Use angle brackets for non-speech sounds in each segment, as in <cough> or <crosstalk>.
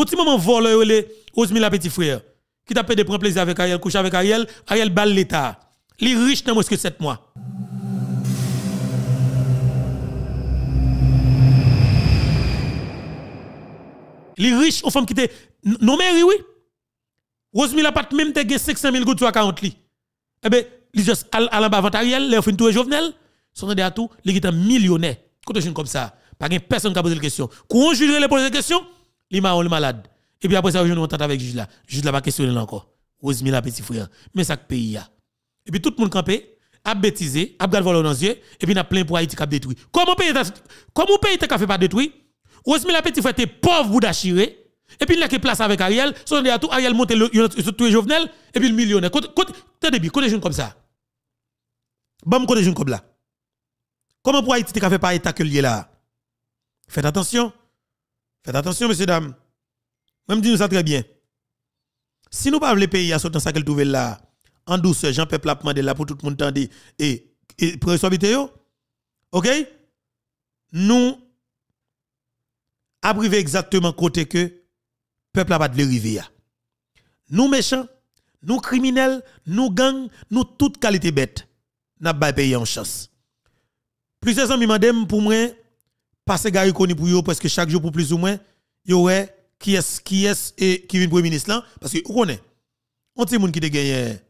Au petit moment voleur les Osmila petit frère qui t'a de prendre plaisir avec Ariel, coucher avec Ariel, Ariel balle l'état. Les riches moins que 7 mois. Les riches aux femmes qui étaient mairie oui. Rosemille a pas même te 500 000 gouttes à 40 li. Eh ben, li juste à la bas Ariel, les fin tout Jovenel, sont à tout, les est millionnaire. Quand je comme ça, pas personne qui a posé la question. Quand on juge les poser la question, li ma le malade. Et puis après ça, je nous entend avec juge là. Juge là pas questionner encore. Rosemille a petit frère. Mais ça pays a. Et puis tout le monde campé, a bêtisé, a gardé voler dans yeux, et puis a plein pour Haïti qui a détruit. Comment pays comment pays t'a fait pas détruit? Rosemille a petit frère était pauvre Bouddha chiré. Et puis il a qui place avec Ariel, son tout Ariel monte le tout Jovenel et puis le millionnaire. Côté côté t'as côté jeune comme ça. Bon côté jeune comme là. Comment pour Haïti t'a fait pas état que lié là? Faites attention. Faites attention messieurs dames. Même dit nous ça très bien. Si nous pas les pays à sortir ça qu'elle trouve là en douceur, Jean peuple a demandé là pour tout le monde et et responsabilité yo. OK? Nous privé exactement côté que peuple a pas de l'arrivée Nous méchants, nous criminels, nous gangs, nous toute qualité bête, n'a pas payé en chance. Plusieurs amis m'ont pour moi passer gars connu pour yo parce que chaque jour pour plus ou moins, yo ouais qui est qui est et qui vient premier ministre là? Parce que vous connaissez. On petit monde qui te gagné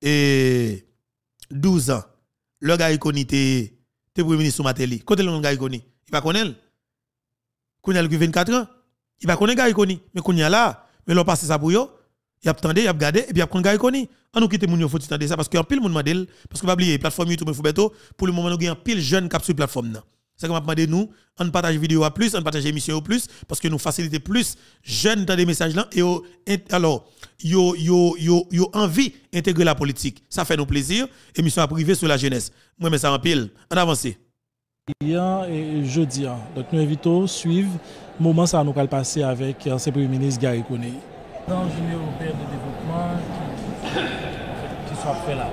et 12 ans. Le gars connu était premier ministre Mateli côté le gars connu il pas connaît il a 24 ans il va connaître gars connu mais qu'on y a là mais l'on passe ça pour yo il a attendu il a regardé et puis il a gars connu on nous moun yo faut attendre ça parce que en pile monde modèle parce que pas oublier plateforme YouTube pour le moment nous gagne pile jeune cap sur plateforme c'est comme demandé nous on partage vidéo à plus on partage émission au plus parce que nous faciliter plus jeunes dans des messages là et alors yo yo yo yo envie d'intégrer la politique ça fait nous plaisir émission privée sur la jeunesse moi mais ça en pile on avance Hier et jeudi. Donc nous invitons à suivre le moment ça nous va passer avec l'ancien Premier ministre Gary. Dans l'Union européenne de développement qui, soit fait là.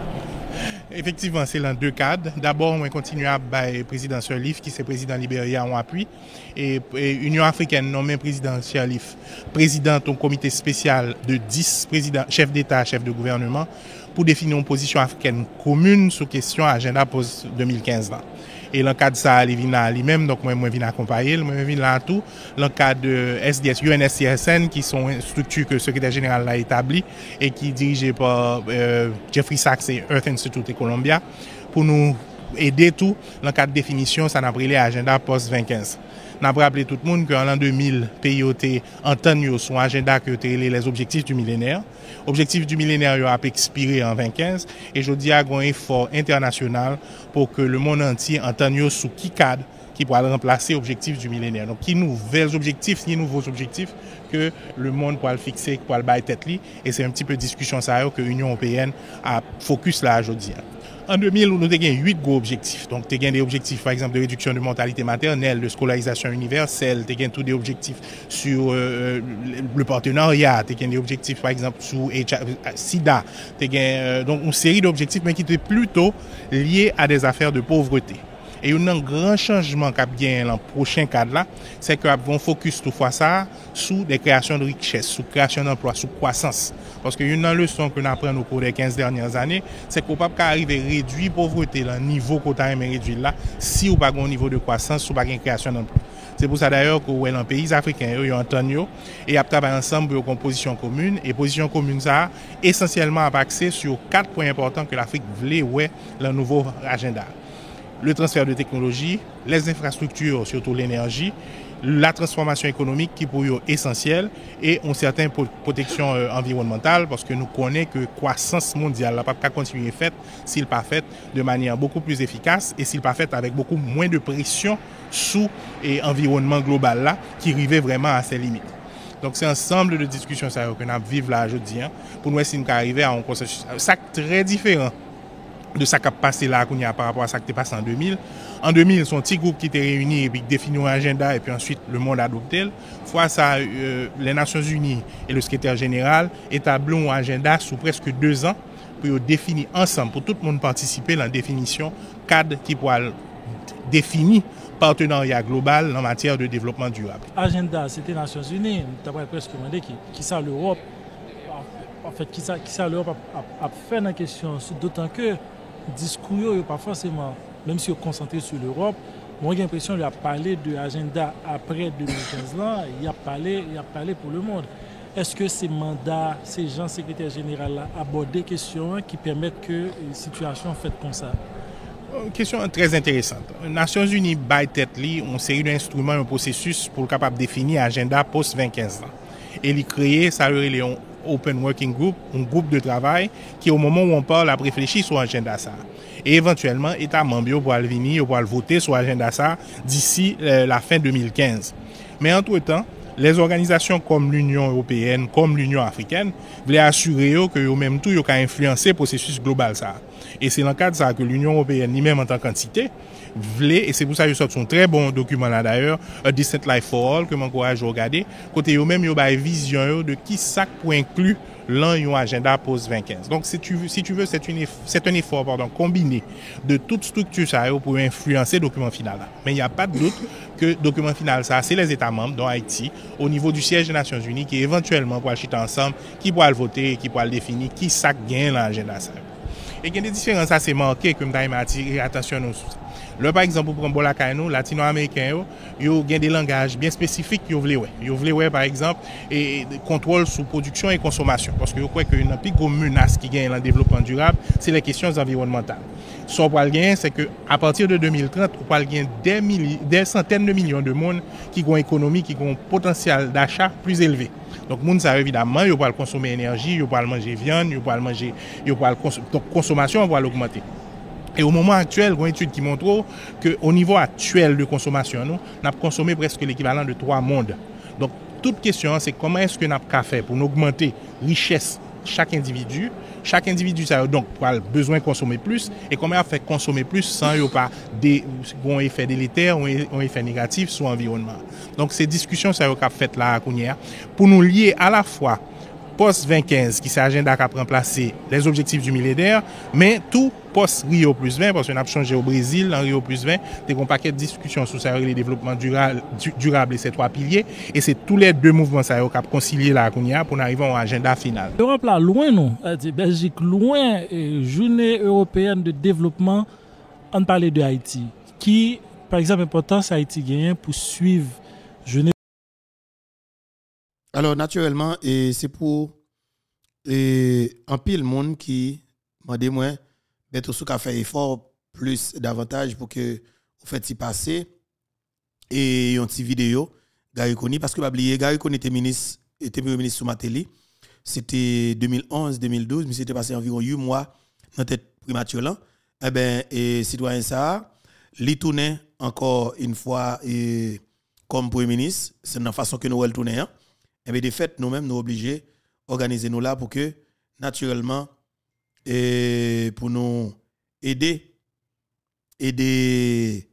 Effectivement, c'est dans deux cadres. D'abord, on continue à le président Sirleaf, qui est président Libéria en appui, et, l'Union africaine nommé président Sirleaf, président d'un comité spécial de 10 présidents, chefs d'État, chefs de gouvernement, pour définir une position africaine commune sur question agenda post 2015. Et le cadre de ça, il vient lui-même, donc moi, je viens accompagner, moi, je viens là tout. Dans le cadre de SDS, UNSCSN, qui sont une structure que le secrétaire général a établie et qui est dirigée par euh, Jeffrey Sachs et Earth Institute et Columbia, pour nous aider tout dans le cadre de définition, ça n'a pris l'agenda post-2015. N'a rappelé tout le monde qu'en l'an 2000, PIOT entend son agenda que les objectifs du millénaire. Objectifs du millénaire a expiré en 2015 et je dis à un effort international pour que le monde entier entende sous qui cadre qui pourra remplacer objectifs du millénaire. Donc, qui nouvelles objectifs, qui nouveaux objectifs que le monde pourra le fixer, pourra le bailler tête Et c'est un petit peu discussion ça que l'Union européenne a focus là aujourd'hui. En 2000, nous avons 8 gros objectifs. Donc, nous avons des objectifs, par exemple, de réduction de mortalité maternelle, de scolarisation universelle, nous avons tous des objectifs sur euh, le partenariat, nous avons des objectifs, par exemple, sur SIDA. Euh, donc, une série d'objectifs, mais qui étaient plutôt liés à des affaires de pauvreté. E yon nan gran chanjman kap gen lan prochen kad la, se ke ap von fokus tou fwa sa sou de kreasyon de rikches, sou kreasyon de emplwa, sou kwasans. Paske yon nan leson ke nan pren nou kou de 15 dernyan zane, se ko pap ka arrive redwi povreté lan nivou kota yon men redwi la, si ou bagon nivou de kwasans, sou bagen kreasyon de emplwa. Se pou sa dayor ko wè lan peyiz Afrikan yo yo anton yo e ap tabay ansam pou yo kompozisyon komune e pozisyon komune sa esensyelman ap akse sur 4 poy important ke l'Afrik vle wè lan nouvo agenda. Le transfert de technologie, les infrastructures, surtout l'énergie, la transformation économique qui pour eux essentielle et une certaine protection euh, environnementale parce que nous connaissons que la croissance mondiale n'a pas continuer faite s'il pas fait de manière beaucoup plus efficace et s'il pas fait avec beaucoup moins de pression sous l'environnement global là qui arrivait vraiment à ses limites. Donc c'est un ensemble de discussions que nous vivons là aujourd'hui hein, pour nous essayer d'arriver à un consensus. Ça très différent de sa kap pase la akoun ya par rapport a sa ki te pase an 2000. An 2000, son ti group ki te reuni epi defini ou agenda epi answit le monde adoptel. Fwa sa, euh, les Nations Unies et le secrétaire général etablon ou agenda sou preske 2 an pou yo defini ansam pou tout moun participe lan definisyon kad ki pou al defini partenariat global nan matyere de devlopman durable. Agenda, se te Nations Unies, tabay preske mwende ki sa l'Europe, en fait, ki sa l'Europe ap fè nan kesyon, doutan ke que... discours n'est pas forcément, même si on est concentré sur l'Europe, moi j'ai l'impression qu'il a parlé de l'agenda après 2015 là, il a parlé, il a parlé pour le monde. Est-ce que ces mandats, ces gens secrétaires généraux abordent des questions qui permettent que la situation faite comme ça? Une question très intéressante. Nations Unies by tête une série d'instruments, un processus pour capable définir l'agenda post 2015 Et il créé, ça le Open Working Group, un groupe de travail qui au moment où on parle a réfléchi sur l'agenda ça. Et éventuellement, État membre pour venir, pour voter sur l'agenda ça d'ici euh, la fin 2015. Mais entre-temps, les organizations comme l'Union Européenne, comme l'Union Africaine, voulaient assurer que eux-mêmes tout, ils ont influencé le processus global. Ça. Et c'est dans le cadre de ça que l'Union Européenne, ni même en tant qu'entité, voulait, et c'est pour ça qu'ils sortent son très bon document là d'ailleurs, A Decent Life for All, que m'encourage à regarder, côté eux-mêmes, ils ont une vision de qui ça pour inclure lan yon agenda post 2015. Donc, si tu veux, si tu veux c'est un effort pardon, combiné de toute structure ça pour influencer le document final. Mais il n'y a pas de doute que document final, ça, c'est les États membres, dont Haïti, au niveau du siège des Nations Unies, qui éventuellement pourra chiter ensemble, qui pourra le voter, qui pourra le définir, qui ça gagne dans l'agenda. Et il y a des différences assez marquées que je attirer attention nous. Là, par exemple, pour prendre Bolakay, nous, latino-américains, ils ont des langages bien spécifiques qu'ils veulent. Ils veulent, par exemple, et contrôle sur production et consommation. Parce que je crois qu'une plus grosse menace qui gagne dans le développement durable, c'est les questions environnementales. So pral gen, se ke a patir de 2030, ou pral gen de centen de milyon de moun ki kon ekonomi, ki kon potansyal d'achat plus eleve. Donk moun sa evidaman, yo pral konsome enerji, yo pral manje vyan, yo pral manje, yo pral konsome, donk konsomasyon pral augmente. E ou mouman aktuel, kon etude ki montrou, ke ou nivou aktuel de konsomasyon nou, nap konsome preske l'ekivalant de 3 moun. Donk tout kestyon, se koman eske nap ka fe pou nou augmente richesse chak individu, chak individu sa yo donk pou al bezwen konsome plus, e kome a fek konsome plus san yo pa de, bon efè deliter, bon efè bon negatif sou environman. Donk se diskusyon sa yo ka fet la akounyer, pou nou liye a la fwa fois post-2015 qui s'est agenda qui a remplacé les objectifs du millénaire, mais tout post-Rio plus 20, parce qu'on a changé au Brésil, en Rio plus 20, des un paquet de discussions sur ça, les développements durable, et ces trois piliers, et c'est tous les deux mouvements ça, qui ont concilié la pour arriver à un agenda final. L'Europe là, loin non, Belgique loin, journée européenne de développement, on parlait de Haïti, qui, par exemple, importance Haïti gagne pour suivre journée alors, naturellement, et c'est pour et, un pile monde qui m'a dit moi d'être sous fait effort plus davantage pour que vous fait y passer. Et une petite vidéo Gary Koni parce que oublier Gary Koni était ministre était premier ministre sous Matéli. C'était 2011 2012 mais c'était passé environ 8 mois dans tête primature là. Eh ben et citoyen ça li tourner encore une fois comme premier ministre c'est la façon que nous retourner hein et eh bien, de fait, nous-mêmes, nous obligés d'organiser nous là pour que, naturellement, et pour nous aider, aider.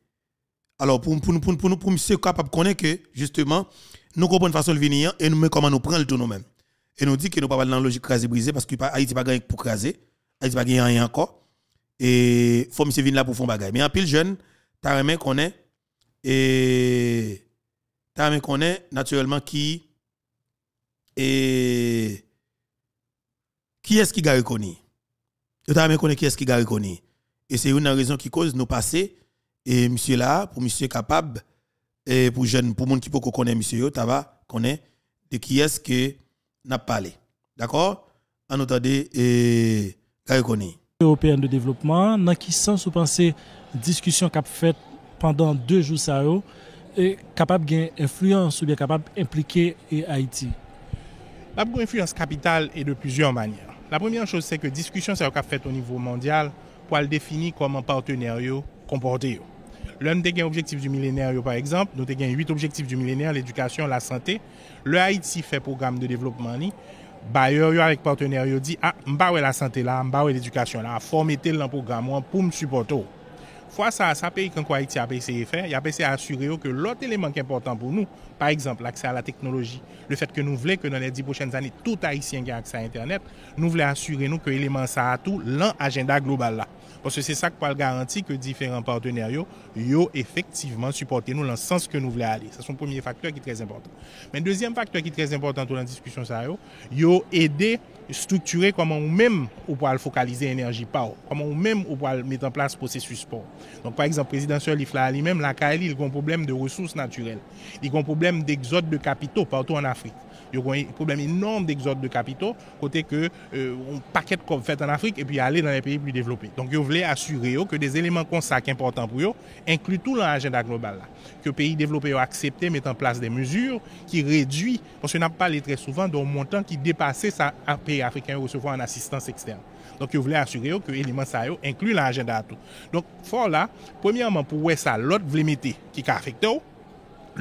Alors, pour, pour, pour, pour, nous, pour monsieur capable de connaître que, justement, nous comprenons façon de venir et nous comment nous prendre le tout nous-mêmes. Et nous dit que nous pas dans la logique crasé brisé parce que Haïti pas gagné pour craser, Haïti pas gagné rien encore. Et faut monsieur venir là pour faire bagaille. Mais en pile jeune, t'as qu'on connaît et t'as qu'on connaît naturellement qui qui est-ce qui a reconnu Je t'ai reconnu qui est-ce qui a reconnu. Et c'est une raison qui cause nous passer et monsieur là pour monsieur capable et pour jeune pour monde qui peut connaître monsieur yo, va connaît de qui est-ce que n'a parlé. D'accord En attendant et reconnu. Européenne de développement dans qui sens vous pensez discussion qu'a fait pendant deux jours ça est capable d'influence ou bien capable d'impliquer Haïti? La influence capitale est de plusieurs manières. La première chose, c'est que discussion c'est fait au niveau mondial pour le définir comme un partenaire comporté. L'un des objectifs du millénaire, par exemple, nous avons huit objectifs du millénaire, l'éducation, la santé. Le Haïti fait programme de développement. Bailleurs avec partenaire dit ah m'ba la santé là, m'ba l'éducation là, former tel programme pour me supporter. Fwa sa, sa peyi kan kwa iti apese e fe, apese asyre yo ke lot eleman ki important pou nou, par exemple, akse a la teknoloji, le fet ke nou vle ke nan le di pochen zane, tout haisyen ki akse a internet, nou vle asyre nou ke eleman sa atou lan agenda global la. Pwosè se sak pal garanti ke diferent partenaryo yo efektiveman supporte nou lan sens ke nou vle ale. Sa son premier faktor ki trez important. Men dezyen faktor ki trez important ou lan diskusyon sa yo, yo ede strukture koman ou menm ou pou al fokalize enerji pa ou. Koman ou menm ou pou al met en plas posesus pou. Donk par exemple, prezidansyon li fla li menm, la ka li li kon problem de resous naturel. Li kon problem de exot de kapito partou an Afrik. Yo kon yon problem enorme d'exode de kapito, kote ke euh, yon paket kon fèt an Afrik, epi ale nan yon peyi pli devlopè. Donk yo vle asyre yo ke des eleman konsak important pou yo, inklu tout lan agenda global la. Ke peyi devlopè yo akseptè, met an plas de mesur ki redwi, ponsè nan pale tre souvan don montan ki depase sa peyi Afrikan yo recevwa an asistans ekstern. Donk yo vle asyre yo ke eleman sa yo, inklu lan agenda atou. Donk for la, premièman pou wè sa lot vle metè ki ka afekte yo,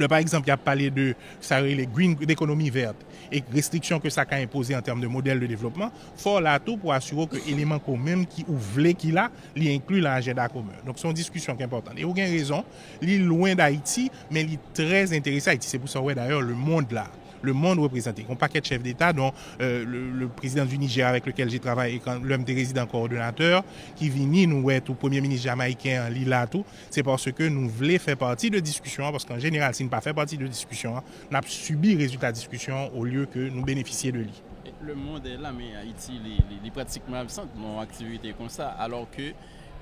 par exemple, il y a parlé de ça, les green d'économie verte et restrictions que ça a imposé en termes de modèle de développement, fort là tout pour assurer que l'élément commun qui ouvre qu'il a, il inclut l'agenda commun. Donc, c'est une discussion qui est importante. Et aucune raison, il est loin d'Haïti, mais il est très intéressé à Haïti. C'est pour ça, ouais, d'ailleurs, le monde là, le monde représenté. Un paquet de chefs d'État, dont euh, le, président du Niger avec lequel j'ai travaillé, l'homme des résidents coordonnateurs, qui vient nous être au premier ministre jamaïcain, Lila, tout, c'est parce que nous voulons faire partie de discussion, parce qu'en général, si nous pas fait partie de discussion, nous avons subi résultat de discussion au lieu que nous bénéficier de lui. Le monde est là, mais Haïti est pratiquement absent de nos activités comme ça, alors que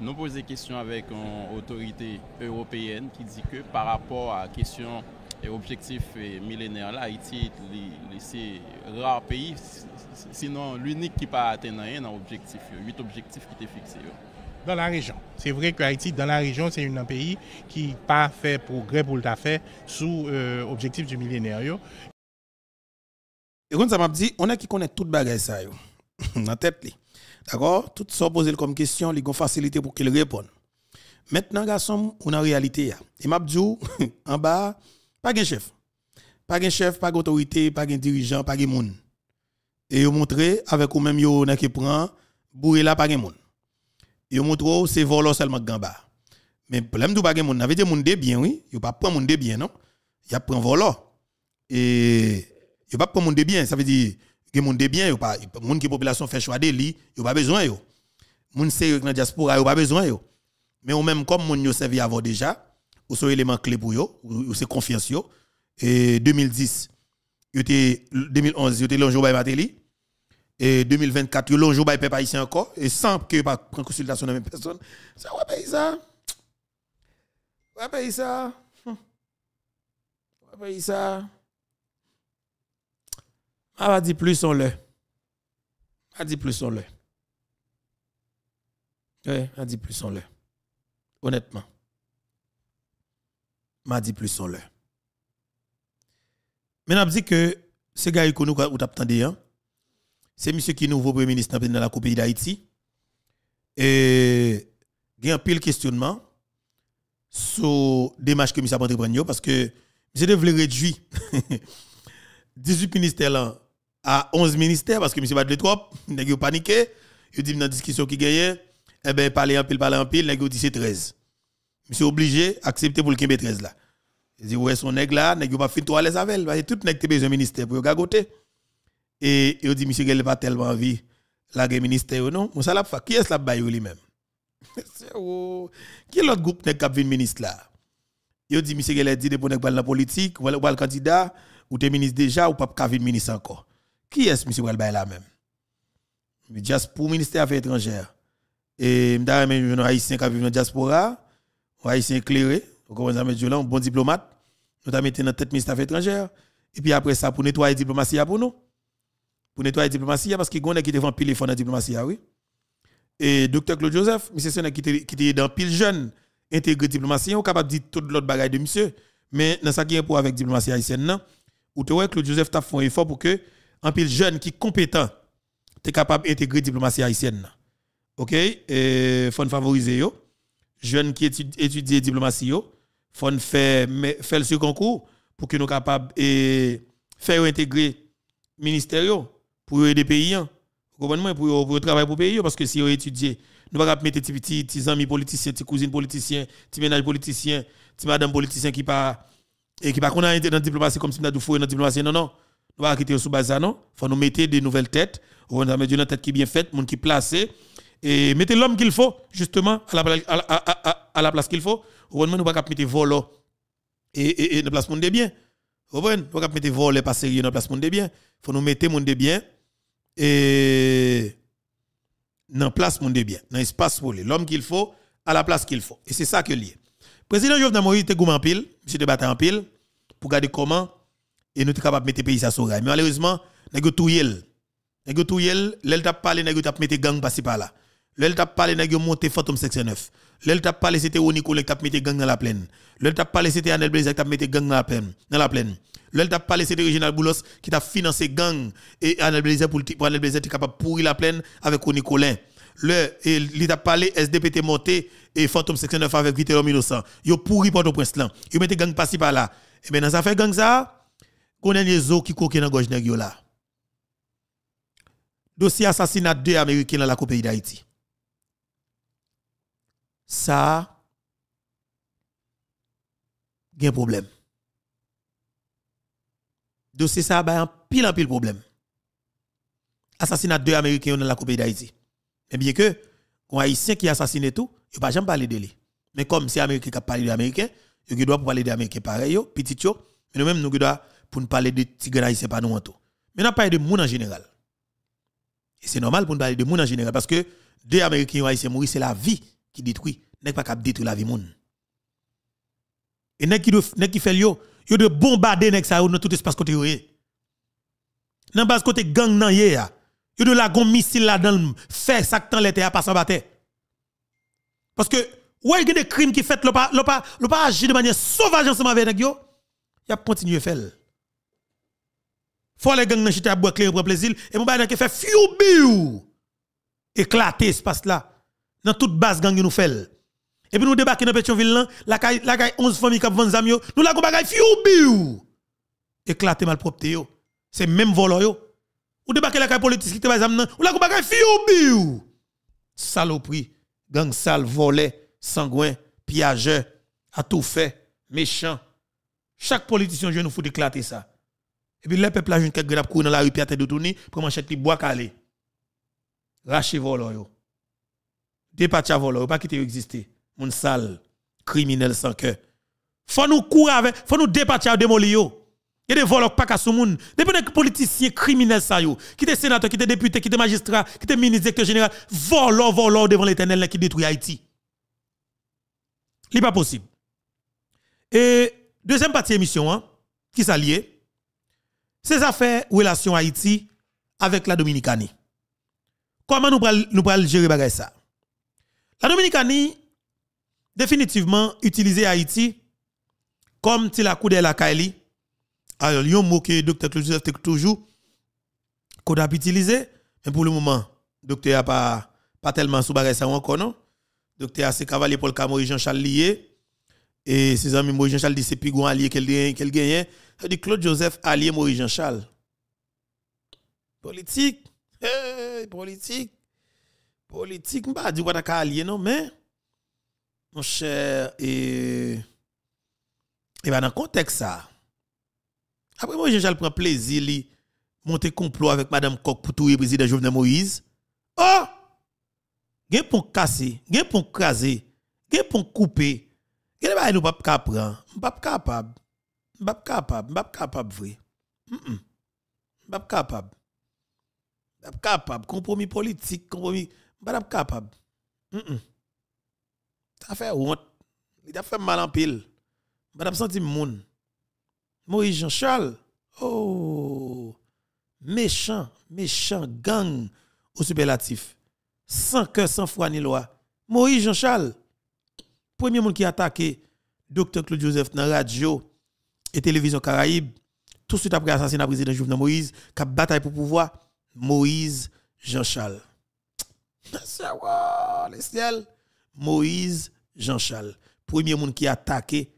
nous posons des questions avec une autorité européenne qui dit que par rapport à la question et objectif millénaire là, Haïti est le rare pays, sinon l'unique qui pas atteint rien dans l'objectif, huit objectifs qui étaient fixés. Dans la région. C'est vrai que Haïti, dans la région, c'est un pays qui n'a pas fait progrès pour le fait sous euh, objectif du millénaire. Et quand ça m'a dit, on a qui connaît toute bagaille ça, <laughs> dans tête. D'accord? Tout ça posé comme question, ils ont facilité pour qu'il réponde. Maintenant, garçon, on a réalité. Et m'a dit, <laughs> en bas, pas de chef. Pas de chef, pas d'autorité, pas de dirigeant, pas de monde. Et ils montré avec ou même yo qui prend bourré là pas de monde. Ils montré c'est volant seulement gamba. Mais le problème du pas de monde, avait des monde de bien oui, yo pas prend monde de bien non? A prend volant. Et yo pas prend monde de bien, ça veut dire que monde de bien yo pas monde qui population fait choix de lui, yo pas besoin yo. Monde sérieux dans diaspora yo pas besoin yo. Mais ou même comme monde yo servi avant déjà, ou sont élément clé pour eux, ou c'est confiance. Et 2010, 2011, yo était l'onjou bay Mateli. Et 2024, yo l'onjou bay peuple haïtien encore et sans que pas prendre consultation de même personne. Ça va payer ça. Va payer ça. Va payer ça. On va dire plus on le. On va plus on le. Oui, on dire plus on le. Honnêtement m'a dit plus son l'heure. Mais on dit que ce gars que nous ou t'attendez hein, c'est monsieur qui est nouveau premier ministre dans la Coupe d'Haïti. Et il y a un pile questionnement sur démarche que monsieur a entreprendre parce que monsieur devait réduire. <laughs> 18 ministères à 11 ministères parce que monsieur va de trop, il a paniqué, il dit dans la discussion qui gagne, eh ben parler en pile parler en pile, il dit c'est 13 suis obligé d'accepter pour le Kembe 13 là. Je dis, ouais, son nègre là, nègre pas fait toi les avec parce que tout nègre te besoin ministère pour gagoter. Et il dit, monsieur, il pas tellement envie, la ministère, non? Mon ça l'a qui est-ce la baille lui-même? <laughs> Qui est l'autre groupe qui ministre là? Il dit, monsieur, il a dit, pour la politique, ou le candidat, ou t'es ministre déjà, ou pas qu'à ministre encore. Qui est-ce, monsieur, il là même? Juste pour ministère des Affaires étrangères. Et m'dare même un haïtien qui vit dans diaspora, haïtien éclairé, vous comprenez, un bon diplomate, nous avons mis dans tête ministre des Affaires étrangères. Et puis après ça, pour nettoyer la diplomatie pour nous. Pour nettoyer la diplomatie, parce qu'il y a qui devant pile fond dans la diplomatie, oui. Et docteur Claude Joseph, monsieur c'est qui était dans pile jeune, intégré diplomatie, on capable de dire tout l'autre bagaille de monsieur. Mais dans ça qui est pour avec diplomatie haïtienne, ou te ouais, Claude Joseph t'a fait un effort pour que un pile jeune qui est compétent, est capable d'intégrer diplomatie haïtienne. OK? Et faut favoriser yo. Jeune qui étudie la diplomatie yo faut faire ce concours pour que nous capables et faire intégrer ministère pour aider pays hein. pour travailler pour pays parce que si on étudier nous pas mettre des petits amis politiciens des cousines politiciens des ménages politiciens des madame politiciens qui pas et qui pas qu'on a dans la diplomatie comme si nous avons dans la diplomatie non non. Nous pas quitter sous base non. Faut nous mettre des nouvelles têtes. On a mettre une tête qui bien faite monde qui placé et mettez l'homme qu'il faut, justement, à la, à, la- à- à- à la place qu'il faut. Ou nous pas mettre volo et, et, dans la place des biens. Vous comprenez? Nous pas mettre voler pas sérieux dans la place des biens. faut nous mettre monde des et dans place monde des biens, dans espace pour lui. L'homme qu'il faut, à la place qu'il faut. Et c'est ça que lié. Président Jovenel Moïse était gourmand en pile, monsieur débatté en pile, pour garder comment? Et nous sommes capables de mettre le pays sur rail. Mais malheureusement, nous avons tout yel. Nous avons tout yel, l'elle t'a parlé, nous avons mis gang passer par L'elle t'a parlé, avons monté Phantom 69. L'elle t'a parlé, c'était Onico qui t'a mis gang dans la plaine. L'elle t'a parlé, c'était Anel Blaise qui t'a mis gang dans la plaine. Dans la plaine. L'elle t'a parlé, c'était Reginald Boulos qui t'a financé gang et Anel Blaise pour, pour Anel Blaise capable de pourrir la plaine avec Onicolin. Le, il t'a parlé, SDP monté et Phantom 69 avec Vite l'homme innocent. Yo pourri Port-au-Prince là. Yo mettez gang passer par là. Et bien, dans ça fait gang ça, qu'on a les os qui coquent dans yo là. Dossier assassinat de deux Américains dans la Coupe d'Haïti. Ça, il un problème. Dossier ça, a un pile en pile problème. Assassinat de deux Américains dans la Coupe d'Haïti. Mais bien que, un Haïtien qui a assassiné tout, il pas jamais parler de lui. Mais comme c'est Américain qui a parlé de Américains, il doit parler de Américains pareil, petit yo, mais nous-mêmes, nous devons pour nous parler de tigre haïtien pas nous en tout. Mais nous parler de monde en général. Et c'est normal pour nous parler de monde en général parce que deux Américains ou Haïtiens mourir, c'est la vie qui détruit. N'est pas capable de détruire la vie monde. Et n'est qui qui fait yo, yo de bombarder nek ça dans tout espace côté yo. ye. Dans base côté gang nan ye ya. Yo de la gon missile là dans fait ça temps l'été a pas sans battre. Parce que ouais, il y a des crimes qui fait le pas le pas le pas agir de manière sauvage ensemble avec nèg yo? Y a continuer faire. Faut les gang nan chita boire clair pour plaisir et mon ba qui fait fiou biou. Éclater espace là. Dans toute base gang nous fait. Et puis nous débarquer dans Pétionville là, la caille la caille 11 familles qui vend zam yo, nous la bagay fiou biou. Éclater malpropreté yo. C'est même volant yo. Ou débarquer la caille politique qui te bazam nan, ou la bagay fiou. Saloperie, gang sale, volé, sangouin, piageur, a tout fait, méchant. Chaque politicien je nous faut éclater ça. Et puis le peuple a joué quelques grappes dans la rue à de tourner pour manchette li bois calé. Volant yo. Dépatia volant yo, pas quitter exister. Moun sale, criminel sans cœur. Faut nous courir avec, faut nous dépatia démolir yo. Il y a des voleurs pas qu'à moun. Depuis que politiciens criminels ça yo, qui étaient sénateurs, qui étaient députés, qui étaient magistrats, qui étaient ministres, directeurs généraux, voleurs, voleurs devant l'éternel qui détruit Haïti. Ce n'est pas possible. Et deuxième partie émission, hein, qui s'allie, ces affaires relation Haïti avec la Dominicanie. Comment nous pral, nous gérer ça? La Dominicanie, définitivement, utiliser Haïti comme si la coup de la Kaili. Alors, il y a un mot que Dr. Joseph toujours qu'on a utilisé, mais pour le moment, docteur a pas, pas tellement sous ça encore, non? Docteur a ses cavaliers pour le cas Maurice Jean-Charles lié. Et ses amis Maurice Jean-Charles dit c'est grand allié qu'elle gagne. gagne. Ça dit Claude Joseph allié Maurice Jean-Charles. Politique. Politique. Politique. M'pa dit quoi t'as allié, non, mais. Mon cher, et. Et ben dans le contexte ça. Après moi, Jean-Charles prend plaisir, li monter complot avec Madame Coq pour tuer le président Jovenel Moïse. Oh! Gen pon cassé, gen pon crasé, gen pon coupé. Gen ba nous pas capable, pas capable. Pas capable, pas capable vrai. Pas capable. Pas capable, compromis politique, compromis, pas capable. Ça fait honte. Il a fait mal en pile. Pas senti moun. Moïse Jean-Charles. Oh, méchant, méchant, gang au superlatif. Sans cœur, sans foi ni loi. Moïse Jean-Charles, premier monde qui a attaqué Dr. Claude Joseph dans la radio et télévision Caraïbe, tout de suite après l'assassinat président Jovenel Moïse, qui a bataille pour pouvoir, Moïse Jean-Charles. Les ciels. Moïse Jean-Charles, premier monde qui a attaqué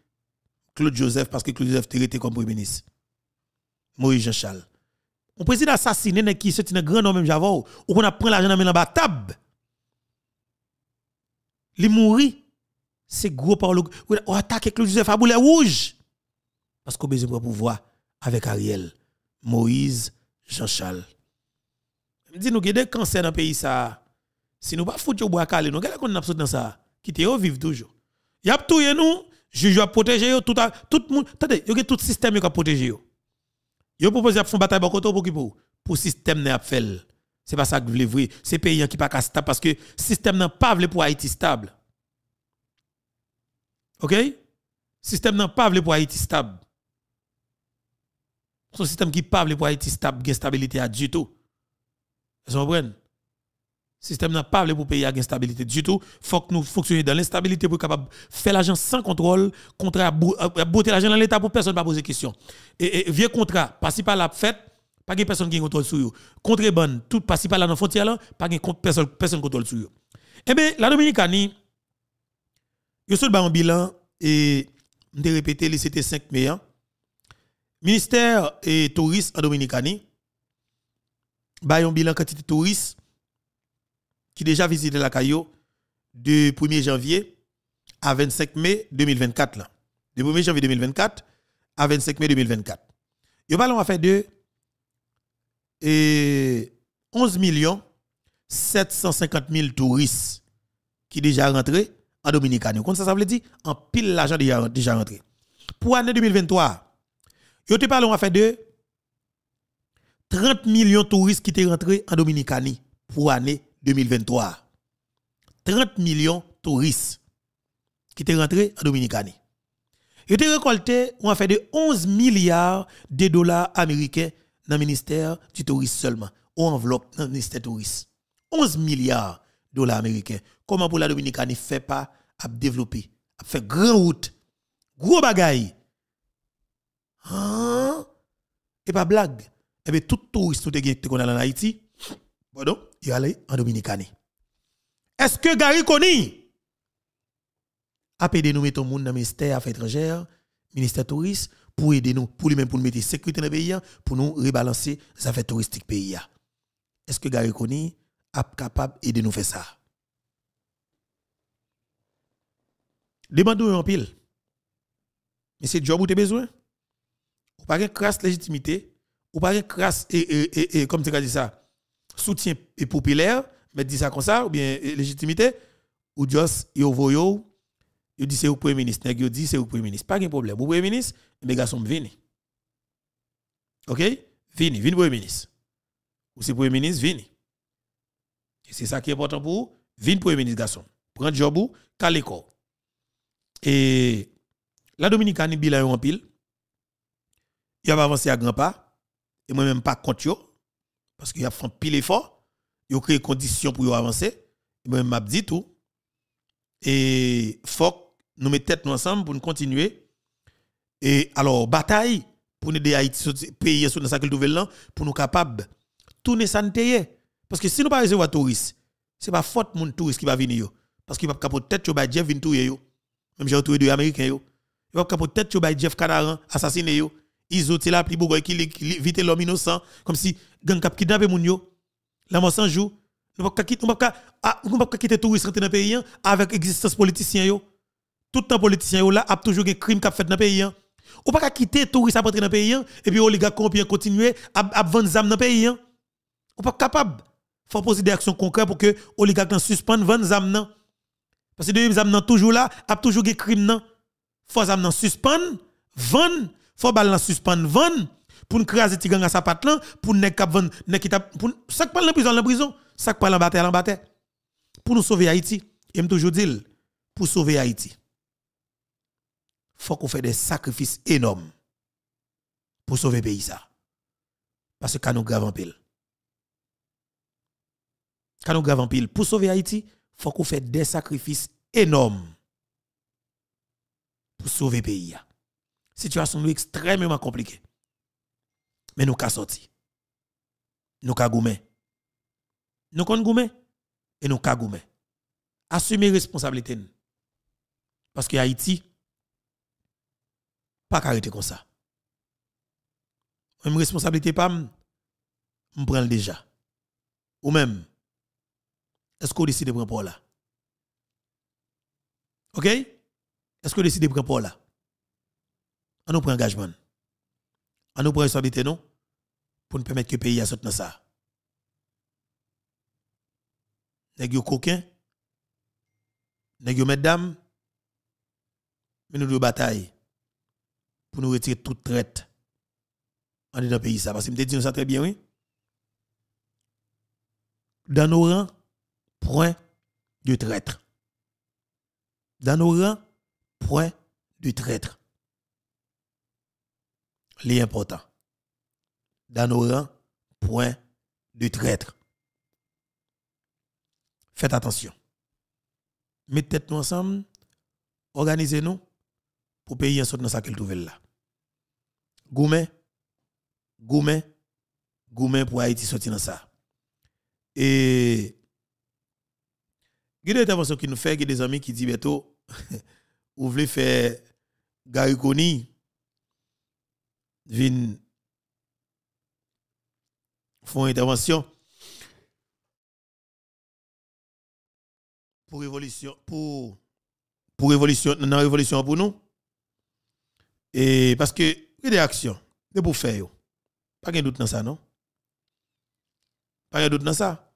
Claude Joseph parce que Claude Joseph était comme premier ministre. Moïse Jean-Charles. On président assassiné qui? C'est un grand nom même Javon ou qu'on a pris l'argent dans la table. Li mouri c'est gros par le ou attaquer Claude Joseph à boulet rouge parce qu'on besoin de pouvoir avec Ariel Moïse Jean-Charles. Dit nous qu'il y a des cancers dans le pays ça Si nous pas foutre au bois nous qu'on a dans ça? Quitter au vivre toujours. Y a tout nous, juge a protéger tout tout monde. Attendez, y a tout système qui a protéger yo. Yo propose à faire bataille pour pour qui pour? Pour système n'a fait. C'est pas ça que vous voulez. C'est pays qui pas stable parce que système n'a pas voulu pour Haïti stable. OK? Système n'a pas voulu pour Haïti stable. Son système qui pas voulu pour Haïti stable, gain stabilité à du tout. Vous comprenez? Système n'a pas pour payer à instabilité du tout. faut que nous fonctionnions dans l'instabilité pour capable faire l'argent sans contrôle, contrat botter l'argent dans l'état pour personne pas poser question. Et, vieux contrat, pas si pas la fête, pas de personne qui contrôle sur vous. Contrebande, tout pas si pas là dans frontière là, pas de personne personne contrôle sur vous. Eh bien, la Dominicanie yo sur un bilan et me répété c'était 5 mai. Hein. Ministère et tourisme en Dominicanie ba un bilan quantité touristes qui déjà visité la Caillou de 1er janvier à 25 mai 2024 là. De 1er janvier 2024 à 25 mai 2024. Yo parlons à fait de et 11 millions 750 000 touristes qui déjà rentrés en Dominicanie. Comme ça, ça veut dire en pile l'argent déjà, déjà rentré. Pour l'année 2023, yo te parlons à fait de 30 millions de touristes qui sont rentrés en Dominicanie pour l'année 2023. 30 millions de touristes qui étaient rentrés en Dominicanie. Ils ont récolté, a fait de 11 milliards de dollars américains dans le ministère du tourisme seulement, ou enveloppe dans le ministère du tourisme. 11 milliards de dollars américains. Comment pour la Dominicanie fait pas à développer, à faire grand route, gros bagaille. Hein? Et pas blague. Et eh bien, tout touriste qui est en Haïti, bon, il allé en Dominicanie. Est-ce que Gary Koni a aidé nous mettre monde dans le ministère Affaires étrangères, ministère tourisme, pour aider nous, pour lui-même, pour nous mettre sécurité dans le pays, pour nous rebalancer les affaires touristiques pays. Est-ce que Gary Koni est capable d'aider nous faire ça? Demandons en pile. Mais c'est job où tu as besoin. Ou pas une crasse légitimité, ou pas une crasse, et, et, et, comme tu as dit ça, soutien est populaire, mais dit ça comme ça, ou bien légitimité, ou juste, yo voyo, yo dit c'est au premier ministre, yo dit c'est au premier ministre. Pas de problème. Au premier ministre, les sont venus. OK? Vini, vini premier ministre. Ou c'est premier ministre, vini. Et c'est ça qui est important pour vous. Vini premier ministre, garçon. Prends job ou, calé Et la Dominicanie, bilan en pile. Il a avancé à grand pas. Et moi-même pas contre parce qu'il a fait pile effort, il a créé conditions pour avancer. Moi, m'a dit tout. Et faut nous mettre tête ensemble pour nous continuer. Et alors, bataille pour nous aider Haïti, pays sur sa nouvelle là, pour nous capables tourner santé. Parce que si nous pas recevoir touristes, c'est pas faute mon touriste qui va venir. Parce qu'il va pas tête ba Jeff yo. Même j'ai trouvé deux américains. Il va pas tête ba Jeff Canaran assassiné. Iso la pli bogoy qui vite l'homme innocent comme si gang kap kidnappé moun yo. La mort sans jour. Nous pas quitter nous pas ah, nous pas quitter touriste rentrer dans pays hein, avec existence politicien yo. Tout temps politicien yo là a toujours des crimes qu'a fait dans le pays hein. Ou pas quitter touriste à rentrer dans le pays hein, et puis oligarque bien continuer à vendre zam dans le pays. Ou pas capable. Faut poser des actions concrètes pour que oligarque suspende vendre zam nan. Parce que de zam nan toujours là, a toujours des crimes nan. Faut zam nan suspendre, vendre faut bal nan suspendre vendre pour craser ti gang à sa patte pour nek k'ap vendre nek qui pour ça pas en prison en prison. Ça pas en bataille en bataille. Pour nous sauver Haïti. Et me toujours dire pour sauver Haïti. Faut qu'on fait des sacrifices énormes pour sauver pays ça. Parce que nous grave en pile. Quand nous grave en pile. Pour sauver Haïti faut qu'on fait des sacrifices énormes pour sauver pays situation est extrêmement compliquée. Mais nous avons sorti. Nous avons goumé. Nous avons goumé. Et nous avons goumé. Assumer responsabilité. Parce que Haïti, pas arrêter comme ça. Même responsabilité pas, je prends déjà. Ou même, est-ce qu'on décide de prendre pour là? OK? Est-ce qu'on décide de prendre pour là? On nous prend engagement. On nous prend responsabilité non? Pour nous permettre que le pays sauté dans ça. nèg yo coquin, nèg yo mesdames, mais nous devons bataille pour nous retirer toute traite en dans le pays ça parce que me dit ça très bien oui. Dans nos rangs, point de traître. Dans nos rangs, point de traître. L'important. Dans nos rangs, point de traître. Faites attention. Mettez nous ensemble, organisez-nous pour payer un saut dans ça qu'elle trouve là. Goumen, Goumen, Goumen pour Haïti sortir dans ça. Et il y a des qui nous fait, il y a des amis qui disent, <laughs> Beto, <laughs> vous voulez faire Gariconi, vin font intervention pour révolution pour pour révolution non révolution pour nous. Et parce que il y a des actions de pour faire pas de doute dans ça non? Pas de doute dans ça.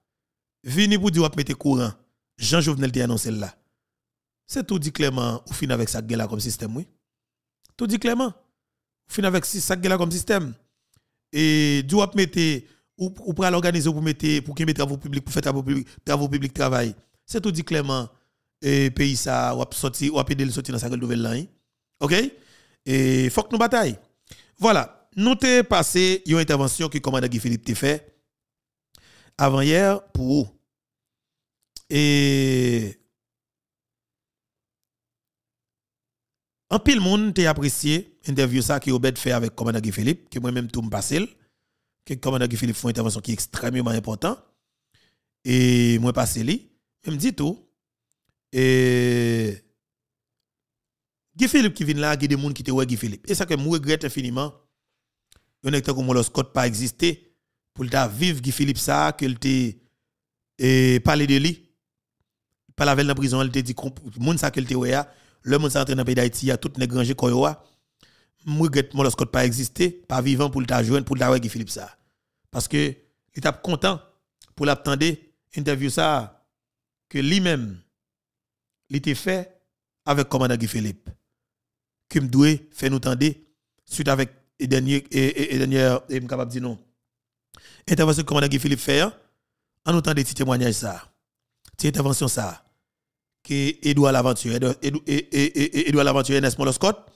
Vini pour dire mettre courant. Jean Jovenel a annoncé là. C'est tout dit clairement ou fin avec ça là comme système oui. Tout dit clairement fin avec ça là comme système. Et du mettre ou, pour l'organiser pour mettre pour qu'il mette travaux publics pour faire travaux publics travaux publics travail. C'est tout dit clairement. Et pays ça ou sorti ou aider le sortir dans sa nouvelle là hein. OK? Et faut que nous bataille. Voilà. Nous t'ai passé une intervention que commandant Guy Philippe t'a fait avant hier pour et en pile monde t'a apprécié interview ça que Robert fait avec commandant Guy Philippe que moi même tout me passé que commandant Guy Philippe fait une intervention qui est extrêmement importante et moi passé lui me dit tout et Guy Philippe qui vient là, il y a des gens qui te ouais Guy Philippe. Et ça que je regrette infiniment. Il y a comme le Scott pas existé pour vivre Guy Philippe ça qu'il te et parler de lui. Pas la dans prison, il te dit monde ça qu'il te ouais le monde ça dans le pays d'Haïti, il y a tout négrangé koyoa. Je regrette le Scott pas existé, pas vivant pour ta joindre pour Guy Philippe ça. Parce que il était content pour l'attendre interview ça que lui-même il était fait avec commandant Guy Philippe que me faire nous tendre suite avec et dernier et, dernière et capable dire non intervention commandant Guy Philippe fait en nous tendre des témoignages ça cette intervention ça que Edouard l'aventure Edouard l'aventure Ernest Moloscott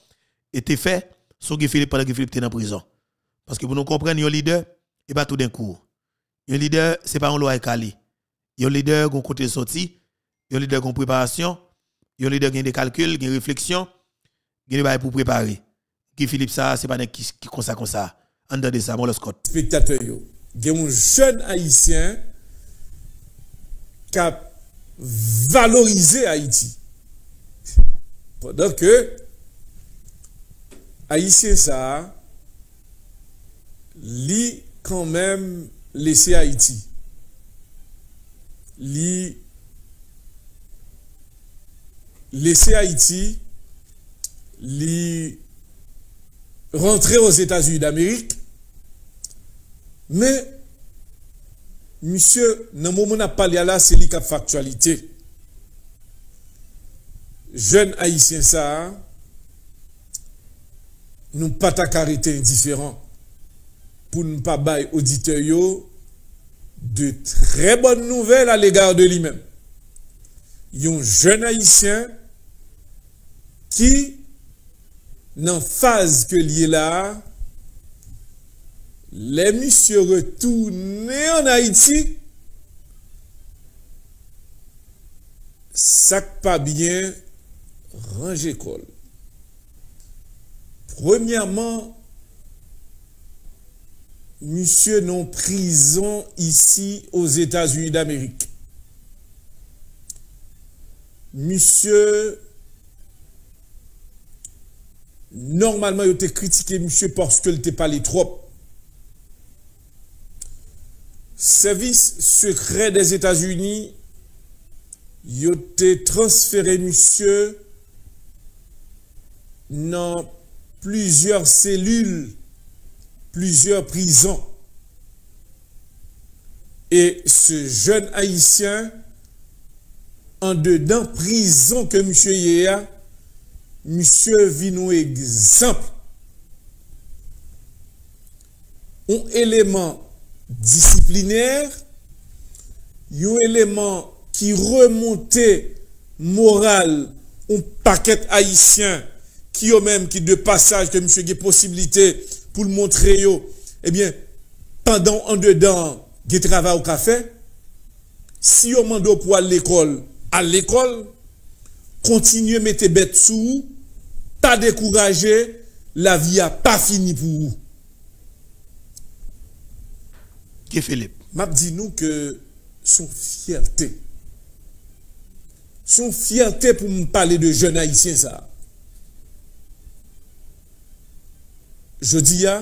était fait sur Guy Philippe pendant que Philippe était en prison parce que pour nous comprendre un leader et pas tout d'un coup un leader c'est pas un loi Kali un leader qui côté sorti un leader qui préparation un leader qui a des calculs qui a il y a pour préparer. Guy Philippe, ça, c'est pas qui, qui comme ça, comme ça. En de ça, mon Scott. Spectateur, il y a un jeune haïtien qui a valorisé Haïti. Pendant que Haïtien, ça, lit quand même laissé Haïti. Li laisser Haïti li rentrer aux États-Unis d'Amérique, mais monsieur, dans le moment où on a parlé là, li factualité. Jeune haïtien ça, nou pata karete indiferent pou nou pa bay auditeur yo de tre bon nouvel a l'egar de li men. Yon jen haisyen ki nan faz ke li la le misye retoune an Haiti sak pa byen range kol. Premièrement, monsieur non prison ici aux États-Unis d'Amérique. Monsieur Normalement, il été critiqué, monsieur, parce qu'il était parlé trop. Service secret des États-Unis, il été transféré, monsieur, dans plusieurs cellules, plusieurs prisons. Et ce jeune Haïtien, en dedans prison que M. Yea, M. Vinou exemple, un élément disciplinaire, un élément qui remontait moral un paquet haïtien qui au même qui de passage que monsieur a possibilité pour le montrer eh bien pendant en dedans qui travail au café si on mando pour aller à l'école à l'école continuez mettre bête sous pas décourager la vie a pas fini pour vous. Qui Philippe? M'a dit nous que son fierté son fierté pour me parler de jeunes haïtiens ça jodi ya,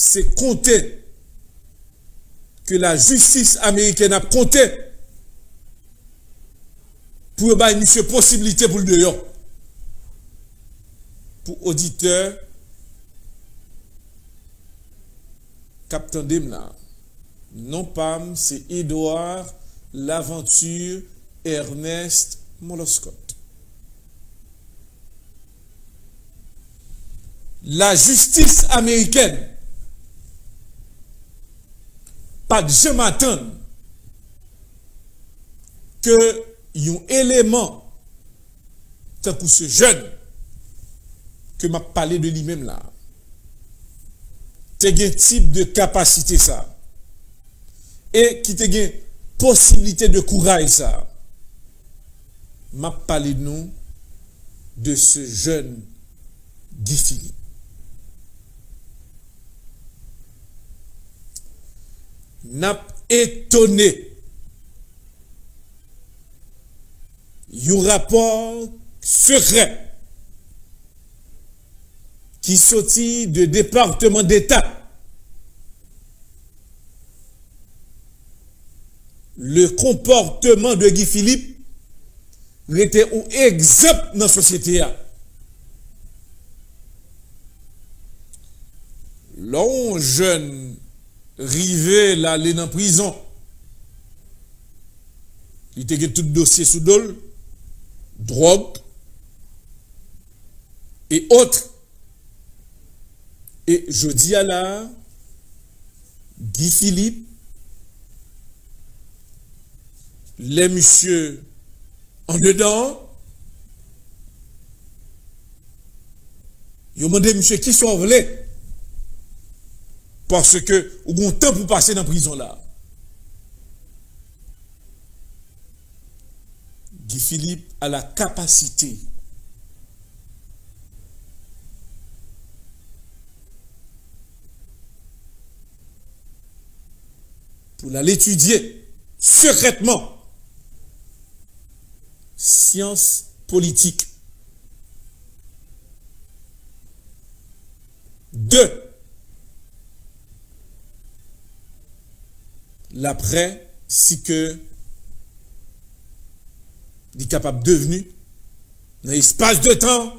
se konte ke la justis Ameriken ap konte pou e bay misye posibilite pou l deyon. Pou auditeur kapten dem la. Non pam, se Edouard Laventure Ernest Moloscott. la justice américaine, pas de je m'attends que un élément, tant pour ce jeune, que m'a parlé de lui-même là, te gen tip de kapasite sa, e ki te gen posibilite de kouray sa, map pale nou de se jen Guy Philippe. N'a étonné. un rapport secret qui sortit du département d'État. Le comportement de Guy Philippe était un exemple dans la société. L'on jeune rivé là, aller en prison. Il était tout dossier sous dol, drogue et autres. Et je dis à la Guy Philippe, les messieurs en dedans, ils ont demandé, monsieur, qui sont volés parce que vous avez temps pour passer dans la prison là. Guy Philippe a la capacité pour l'étudier secrètement. Science politique. Deux, l'après, si que il est capable de devenir, dans l'espace de temps,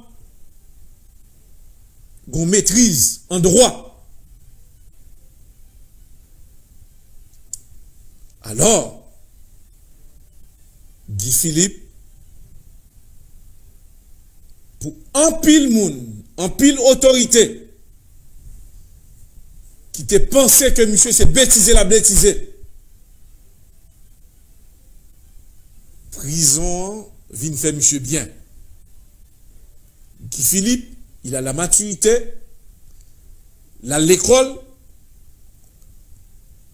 qu'on maîtrise en droit. Alors, Guy Philippe, pour un pile monde, un pile autorité, qui te pensé que monsieur s'est bêtisé la bêtisé, prison vient faire monsieur bien. Guy Philippe, il a la maturité, il a l'école,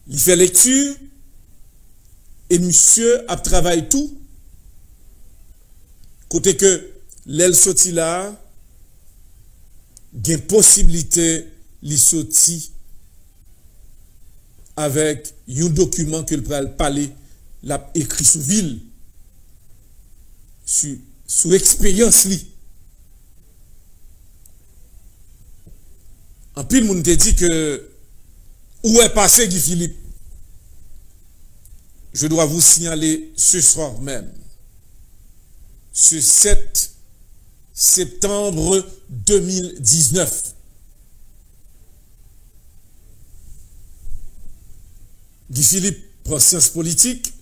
il fait lecture, et monsieur a travaillé tout. Côté que l'aile sorti là, il y a possibilité, il sorti avec un document que le parler, l'a écrit sous ville sous, expérience En pile, monde te dit que où est passé Guy Philippe? Je dois vous signaler ce soir même, ce 7 septembre 2019. Guy Philippe prend science politique,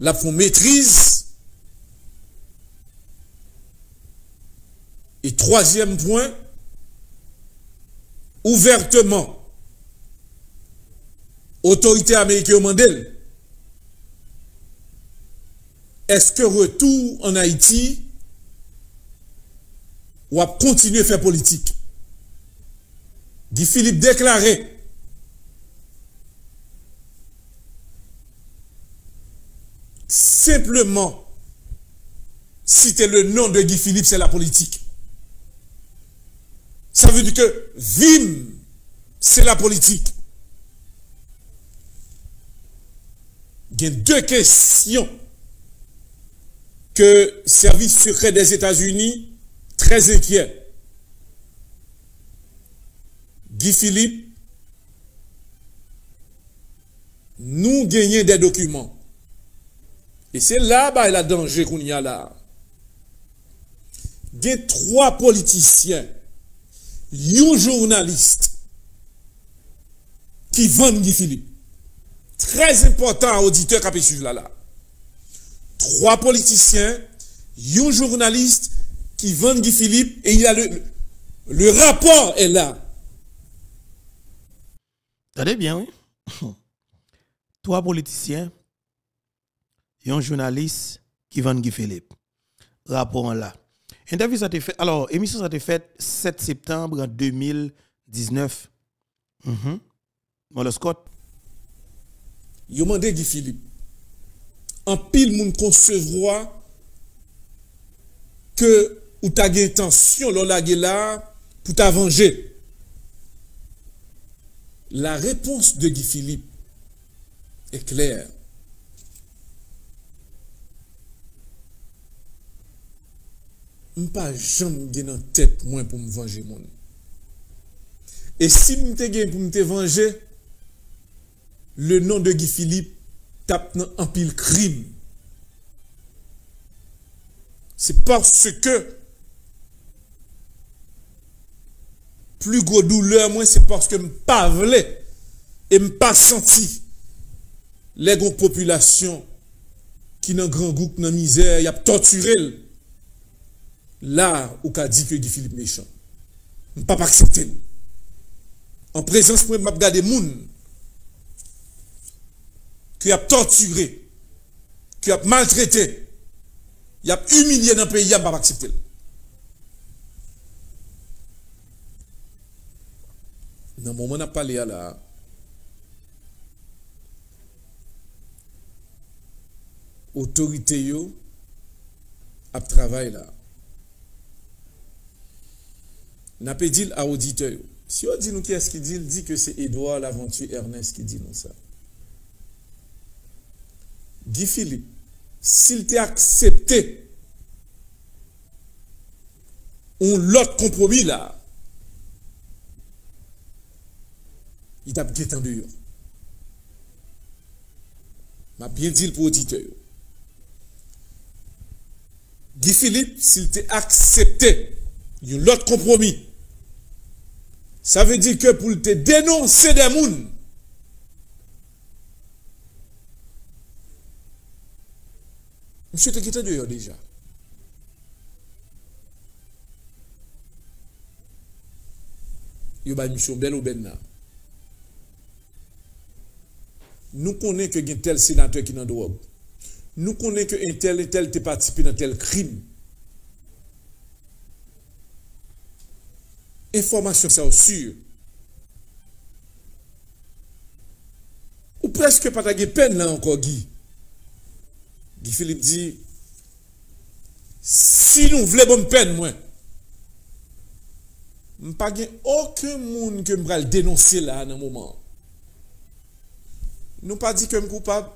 la font maîtrise. Et troisième point, ouvertement, autorité américaine mandel, est-ce que retour en Haïti ou à continuer à faire politique? Guy Philippe déclaré simplement citer le nom de Guy Philippe, c'est la politique. Ça veut dire que VIM, c'est la politique. Il y a deux questions que service secret des États-Unis, très inquiet. Guy Philippe, nous gagnons des documents. Et c'est là bas la danger qu'on y a là. Il y a trois politiciens, un journaliste qui vendent Guy Philippe. Très important auditeur qui suivre là là. Trois politiciens, un journaliste qui vendent Guy Philippe et il y a le, le rapport est là. Attendez bien, oui? <laughs> Trois politiciens un journaliste qui vend Guy Philippe. Rapport là. Interview ça fait. Alors, émission ça a été faite 7 septembre 2019. Mm -hmm. Scott. Yo mandé Guy Philippe. En pile moun concevoir que ou ta intention l'on la là pour ta venger. La réponse de Guy Philippe est claire. Je pas jamais en tête pour me venger mon. Et si je te me venger, le nom de Guy Philippe tape un pile crime. C'est parce que plus gros douleur, c'est parce que je pas et je pas senti les grandes populations qui dans grand groupe dans misère, y a torturé là où qu'a dit que Guy Philippe méchant. Je pas accepter. En présence moi m'a regardé moun qui a torturé, qui a maltraité, il a humilié dans le pays, je pas accepter. Dans le moment où on a parlé à la autorité a travail là. n'a pas dit à auditeur. Si on dit nous qui est-ce qui dit, dit que c'est Edouard l'aventure Ernest qui dit nous ça. Guy Philippe, s'il t'a accepté on l'autre compromis là, il t'a détendu. M'a bien dit pour auditeur. Guy Philippe, s'il t'a accepté, il l'autre compromis, Sa ve di ke pou te denonse de moun. Mse te kite de yo deja. Yo ba msou bel ou ben nan. Nou konen ke gen tel senatè ki nan do ob. Nou konen ke en tel en tel te patipi nan tel krim. informasyon sa ou sur. Ou preske patage pen la anko Guy. Guy Philippe di, si nou vle bon pen mwen, m pa gen okè moun ke m bral denonse la nan mouman. Nou pa di ke m koupab,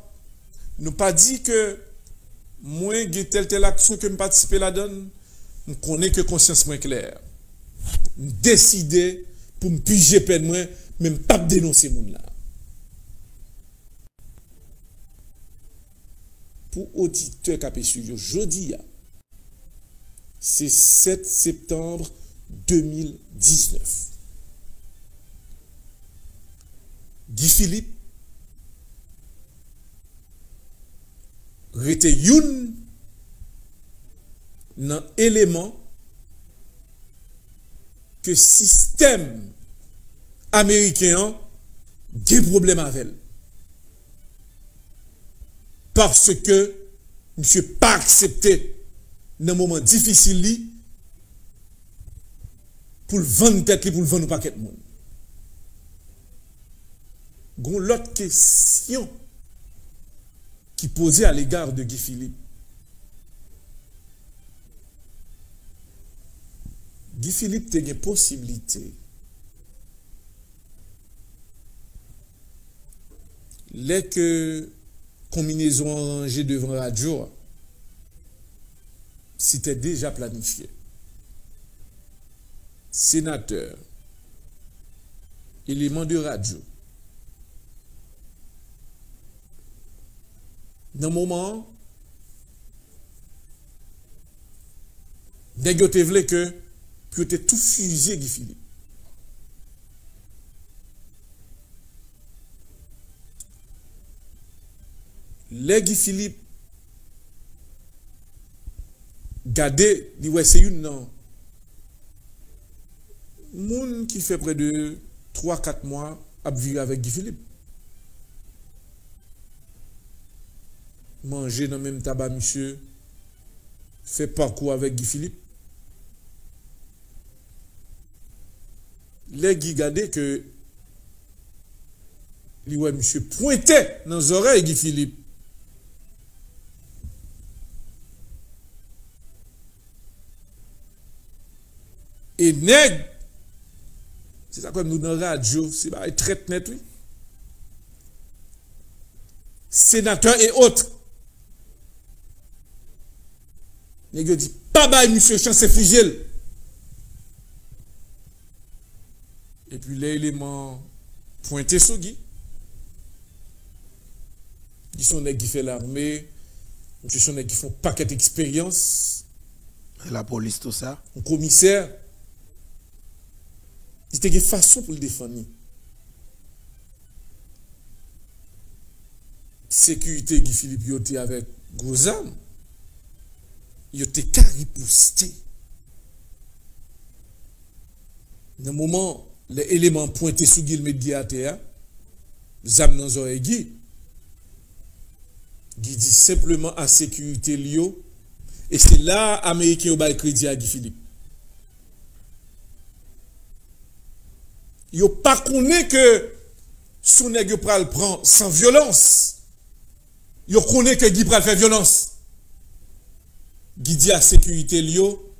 nou pa di ke mwen gen tel tel aksyon ke m patisipe la don, m konen ke konsyans mwen kler. deside pou m pije pen mwen, men m pap denonse moun la. Pou audite kapè suyo, jodi ya, se 7 septembre 2019. Guy Philippe rete youn nan eleman que système américain des problèmes avec elle. Parce que monsieur pas accepté dans un moment difficile pour le vendre tête pour le vendre paquet de monde. L'autre question qui posait à l'égard de Guy Philippe. Guy Philippe a une possibilité. Les que combinaison rangée devant radio, c'était déjà planifié. Sénateur, élément de radio. Dans le moment, nèg yo te vle que Puis te tout fusé Guy Philippe. Les Guy Philippe gardé, dit ouais c'est une non. Moun qui fait près de 3-4 mois à vivre avec Guy Philippe. Manger dans le même tabac, monsieur. Fait parcours avec Guy Philippe. Les Guy gardé que ouais monsieur pointait dans les oreilles Guy Philippe Et nèg, c'est ça comme nous dans la radio, c'est très net, oui. Sénateur et autres. Nèg dit, pas bail, monsieur chance puis les éléments pointés sur Guy. Ils sont nèg qui fait l'armée, monsieur sont qui font paquet d'expérience. La police, tout ça. Un commissaire. Il y a une façon pour le défendre. Sécurité Guy Philippe yote avec Gozam. Il était caripoussé. Dans le moment, les éléments pointés sous le médiateur, Zam dans oreilles Guy. Dit simplement à sécurité Lio. Et c'est là, Américain au bas crédit à Guy Philippe. yo pas connaît que son pral prend sans violence. Yo connaît que Guy pral fait violence. Guy dit à sécurité lio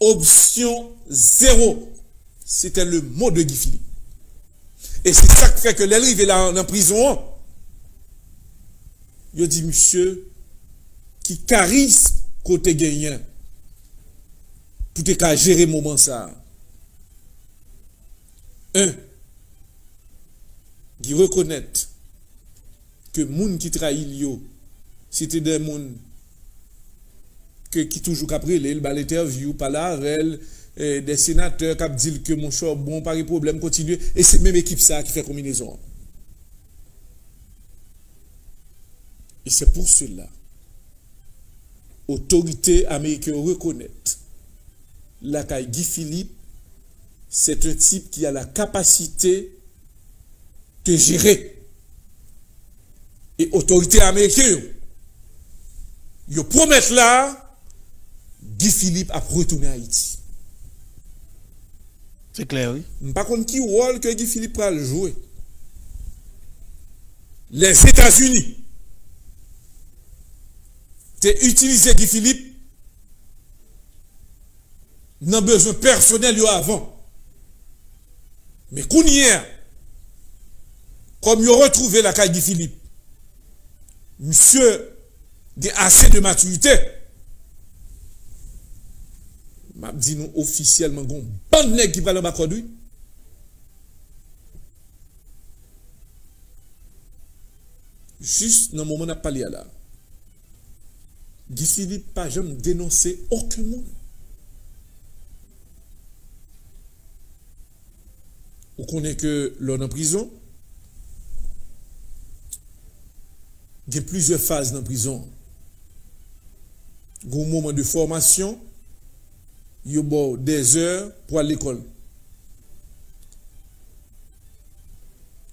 option zéro. C'était le mot de Guy Philippe. Et c'est ça qui fait que l'arrivée là en prison. Yo dit monsieur qui charisme côté gagnant pour te gérer moment ça. Un, qui reconnaît que moun qui trahit c'était des que, qui toujours après le bal interview par la des sénateurs qui disent que mon cher bon pas de problème continue et c'est même équipe ça qui fait combinaison. Et c'est pour cela autorité américaine reconnaît la Guy Philippe c'est un type qui a la capacité de gérer. Et autorité américaine, ils promettent là, Guy Philippe a retourné à Haïti. C'est clair, oui. Par contre, qui rôle que Guy Philippe a jouer Les États-Unis, t'es utilisé Guy Philippe n'a besoin personnel avant. Mais hier, comme il a retrouvé la caille de Philippe, monsieur a assez de maturité. M'a dit nous officiellement bon bon nèg qui parle en lui. Juste dans le moment où on a parlé là, Guy Philippe pas jamais dénoncé aucun monde. On connaît que l'on en prison, il y a plusieurs phases dans la prison. Il y a un moment de formation, il y a des heures pour aller à l'école.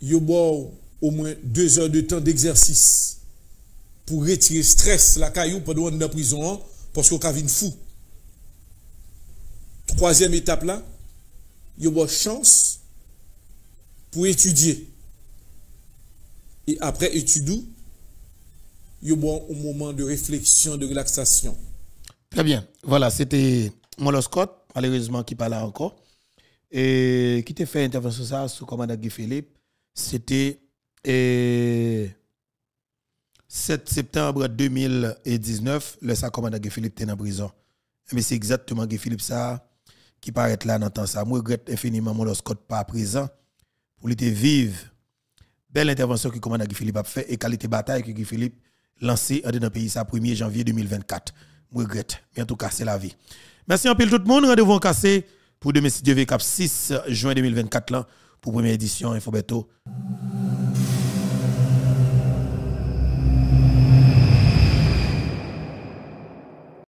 Il y a au moins deux heures de temps d'exercice pour retirer stress la caillou pendant dans la prison parce qu'on a fou. Troisième étape là, il y a une chance pour étudier. Et après étudier, il y a un moment de réflexion, de relaxation. Très bien. Voilà, c'était Molo Scott, malheureusement, qui parle encore. Et qui t'a fait intervention ça sous commandant Guy Philippe. C'était 7 septembre 2019, le sa commandant Guy Philippe était en prison. Mais c'est exactement Guy Philippe ça qui paraît là dans temps ça. Moi, regrette infiniment mon Scott pas présent pour l'été vive. Belle intervention que commandant Guy Philippe a fait et qualité bataille que Guy Philippe lancé dans le pays ça 1er janvier 2024. Je regrette. Mais en tout cas, c'est la vie. Merci en pile tout le monde. Rendez-vous en cassé pour demain si Dieu 6 juin 2024 là, pour première édition Infobeto.